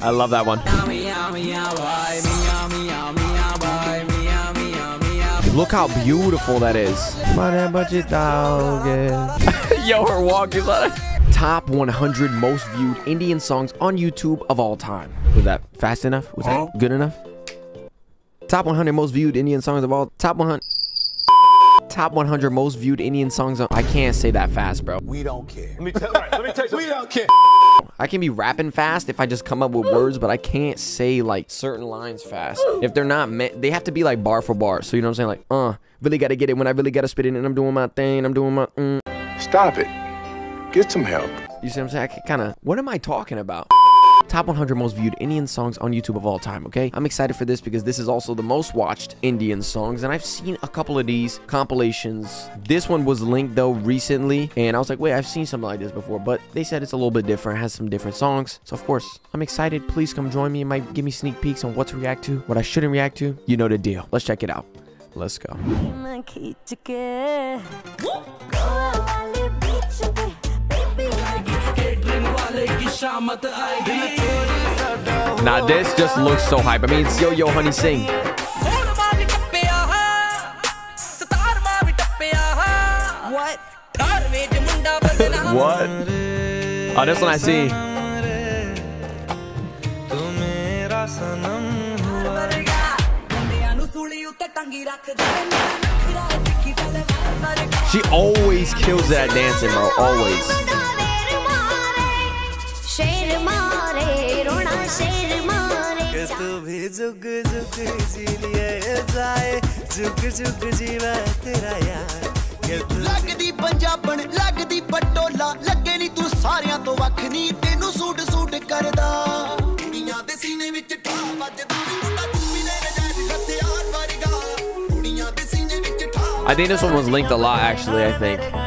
I love that one. Look how beautiful that is. Yo, her walk is on Top 100 most viewed Indian songs on YouTube of all time. Was that fast enough? Was that good enough? Top 100 most viewed Indian songs of all. Top 100. Top 100 most viewed Indian songs. On, I can't say that fast, bro. We don't care. Let me tell, right, let me tell you We don't care. I can be rapping fast if I just come up with words, but I can't say like certain lines fast. If they're not meant, they have to be like bar for bar. So you know what I'm saying? Like, uh, really gotta get it when I really gotta spit it and I'm doing my thing. I'm doing my. Mm. Stop it. Get some help. You see what I'm saying? I kind of. What am I talking about? Top 100 most viewed Indian songs on YouTube of all time, okay? I'm excited for this because this is also the most watched Indian songs, and I've seen a couple of these compilations. This one was linked, though, recently, and I was like, wait, I've seen something like this before, but they said it's a little bit different, has some different songs, so of course, I'm excited. Please come join me. It might give me sneak peeks on what to react to, what I shouldn't react to. You know the deal. Let's check it out. Let's go. Now this just looks so hype. I mean, it's Yo Yo Honey Singh. What? what? Oh, this one I see. She always kills that dancing, bro. Always. तू भी झुक झुक जी लिए जाए झुक झुक जीवा तेरा यार ਲੱਗਦੀ ਪੰਜਾਬਣ ਲੱਗਦੀ ਪਟੋਲਾ ਲੱਗੇ ਨਹੀਂ ਤੂੰ ਸਾਰਿਆਂ ਤੋਂ ਵੱਖ ਨਹੀਂ ਤੈਨੂੰ ਸੂਟ ਸੂਟ ਕਰਦਾ ਕੁੜੀਆਂ ਦੇ ਸੀਨੇ ਵਿੱਚ ਠਾ ਵੱਜਦਾ ਮੁੰਡਾ ਤੂੰ ਵੀ ਲੈ ਜਾ ਹਥਿਆਰ ਵਰਗਾ ਕੁੜੀਆਂ ਦੇ ਸੀਨੇ ਵਿੱਚ ਠਾ I think this one was linked a lot actually, I think.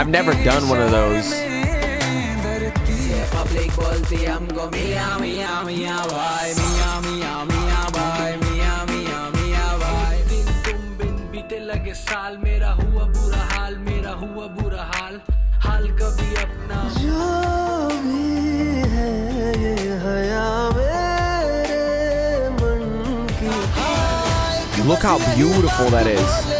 I've never done one of those. Look how beautiful that is.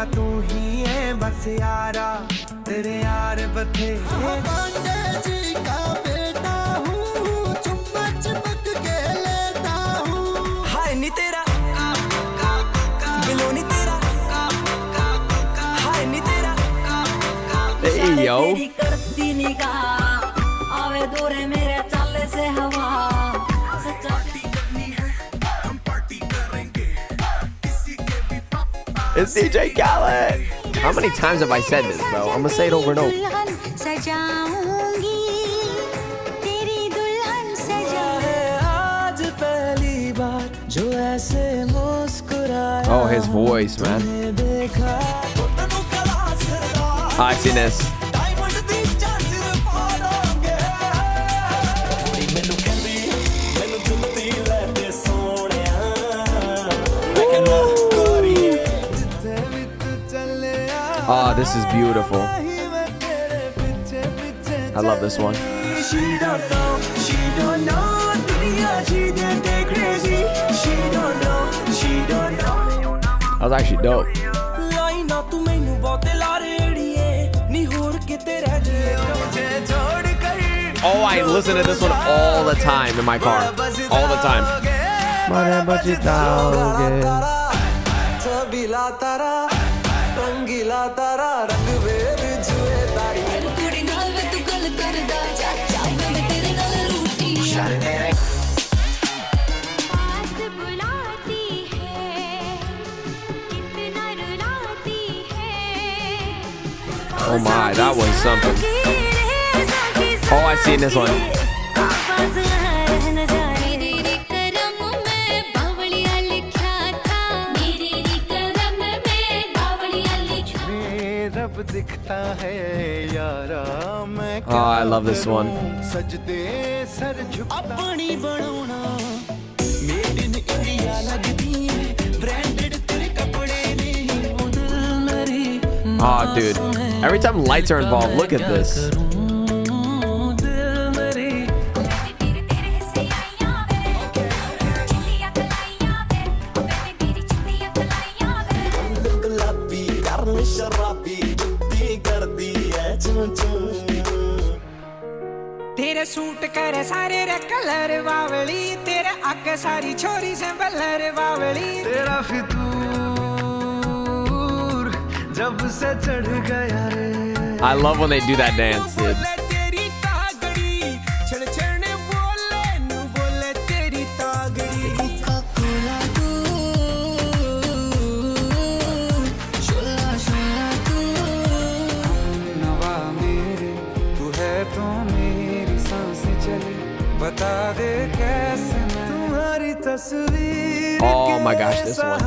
मेरा तू ही है बस यारा तेरे यार बथे Yo. Ji It's DJ Khaled. How many times have I said this, bro? I'm gonna say it over and over. Oh, his voice, man. I've this. Ah, oh, this is beautiful. I love this one. That was actually dope. Oh, I listen to this one all the time in my car. All the time. ਨੀਲਾ ਤਾਰਾ ਰੰਗ ਵੇਰ ਜੁਏ ਤਾਰੀ ਮੈਨੂੰ ਕੁੜੀ ਨਾਲ ਵੇ ਤੂੰ ਗੱਲ ਕਰਦਾ ਜਾ ਜਾ ਮੈਂ ਤੇਰੇ ਨਾਲ ਰੂਟੀ ਸ਼ਰਦੇ Oh my, that was something. Oh, I seen this one. Oh, I love this one. Oh, dude. Every time lights are involved, look at this. आके सारी छोरी से बल्लर बावली। तेरा फितूर जब से चढ़ गया रे। I love when they do that dance, dude. तो बता दे कैसे Oh my gosh, this one.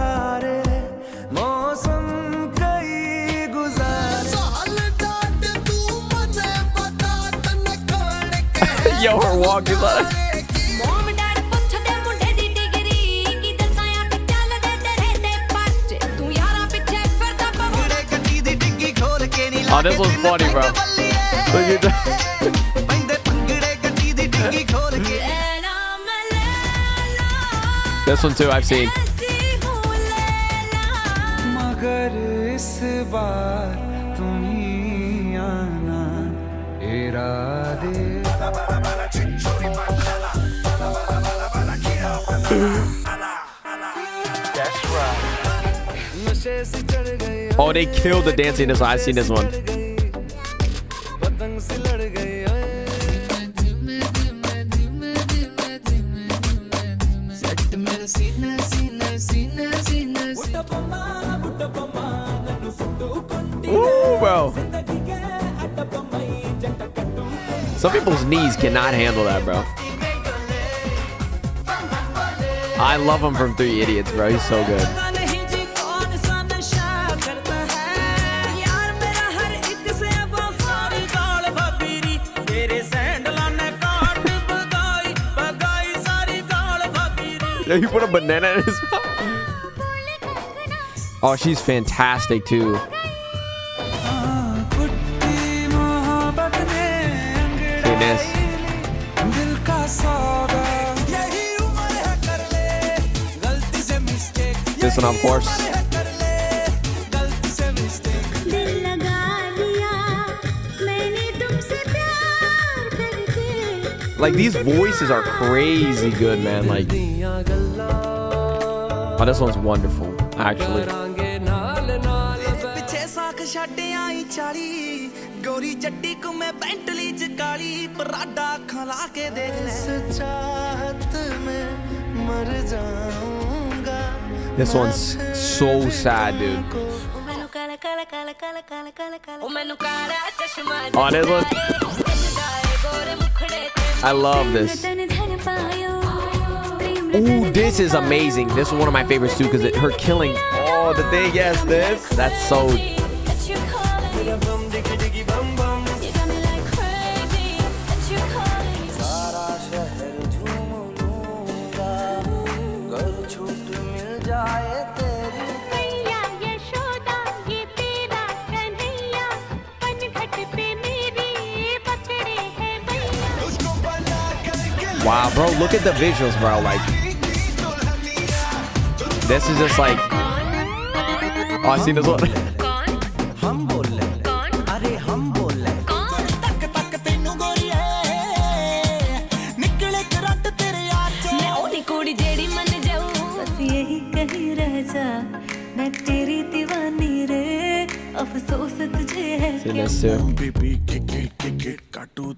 Yo, her walk is like. Oh, this was funny, bro. Look at that. This one too, I've seen. Oh, they killed the dancing this. I've seen this one. Some people's knees cannot handle that, bro. I love him from Three Idiots, bro. He's so good. Yeah, he put a banana in his mouth. Oh, she's fantastic, too. This one, of course. Like these voices are crazy good, man. Like, oh, this one's wonderful, actually. ਗੋਰੀ ਚੱਡੀ ਕੋ ਮੈਂ Bentley ਚ ਕਾਲੀ Prada ਅੱਖਾਂ ਲਾ ਕੇ ਦੇਖ ਲੈ ਸਚਾਹਤ ਮੈਂ ਮਰ ਜਾਊਂਗਾ This one's so sad, dude. ਉਹ ਮੈਨੂੰ ਕਾਲਾ ਕਾਲਾ ਕਾਲਾ ਕਾਲਾ ਕਾਲਾ ਕਾਲਾ ਕਾਲਾ ਉਹ ਮੈਨੂੰ ਕਾਲਾ ਚਸ਼ਮਾ Oh, this one. ਜਗਾਏ ਗੋਰੇ ਮੁਖੜੇ ਤੇ I love this. ਤਨ ਧਨ ਪਾਇਓ ਪ੍ਰੇਮ Ooh, this is amazing. This is one of my favorites too because her killing. Oh, the thing, yes, this. That's so. Wow, bro, look at the visuals, bro. Like, this is just like. Oh, I see this one. See this too.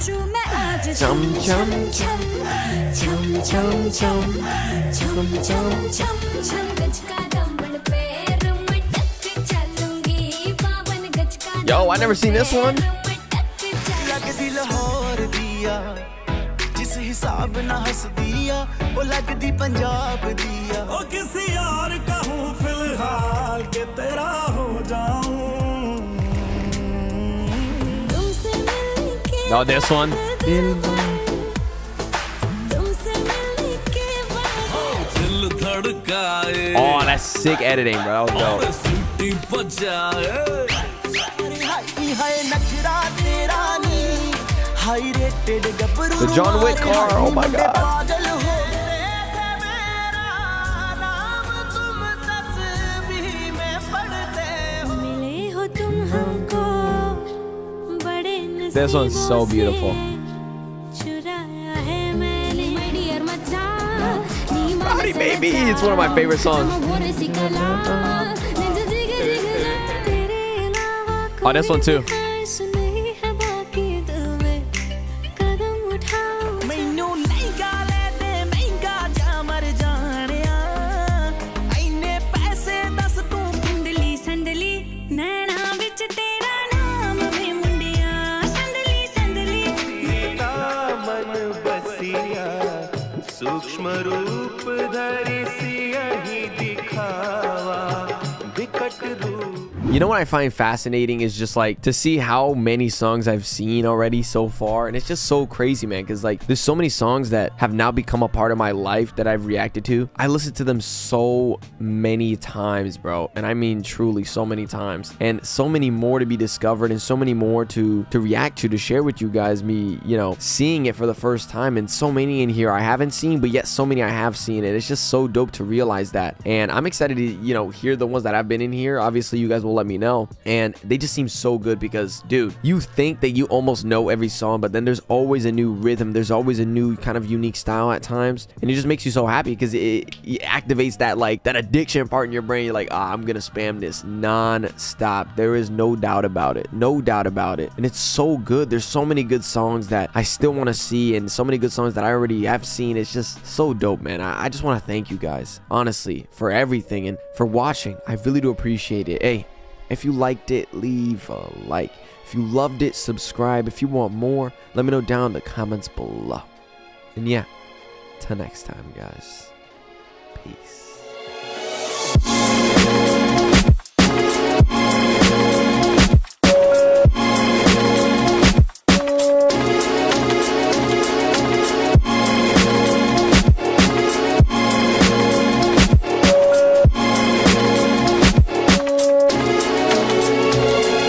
住咩啊？沉沉沉沉沉沉沉沉。Yo, I never seen this one. जिस हिसाब ना हंस दिया वो लगती पंजाब दिया ओ किसी यार तेरा हो जाऊँ Now this one. Oh, that's sick editing, bro. That was dope. The John Wick car. Oh my god. This one's so beautiful. Howdy baby! It's one of my favorite songs. On oh, this one too. स्मरु You know what I find fascinating is just like to see how many songs I've seen already so far. And it's just so crazy, man. Cause like there's so many songs that have now become a part of my life that I've reacted to. I listened to them so many times, bro. And I mean truly so many times. And so many more to be discovered and so many more to to react to, to share with you guys. Me, you know, seeing it for the first time. And so many in here I haven't seen, but yet so many I have seen. And it's just so dope to realize that. And I'm excited to, you know, hear the ones that I've been in here. Obviously, you guys will let me know. And they just seem so good because, dude, you think that you almost know every song, but then there's always a new rhythm. There's always a new kind of unique style at times. And it just makes you so happy because it, it activates that, like, that addiction part in your brain. You're like, ah, I'm going to spam this non-stop. There is no doubt about it. No doubt about it. And it's so good. There's so many good songs that I still want to see and so many good songs that I already have seen. It's just so dope, man. I, I just want to thank you guys, honestly, for everything and for watching. I really do appreciate it. Hey, if you liked it, leave a like. If you loved it, subscribe. If you want more, let me know down in the comments below. And yeah, till next time, guys. Peace.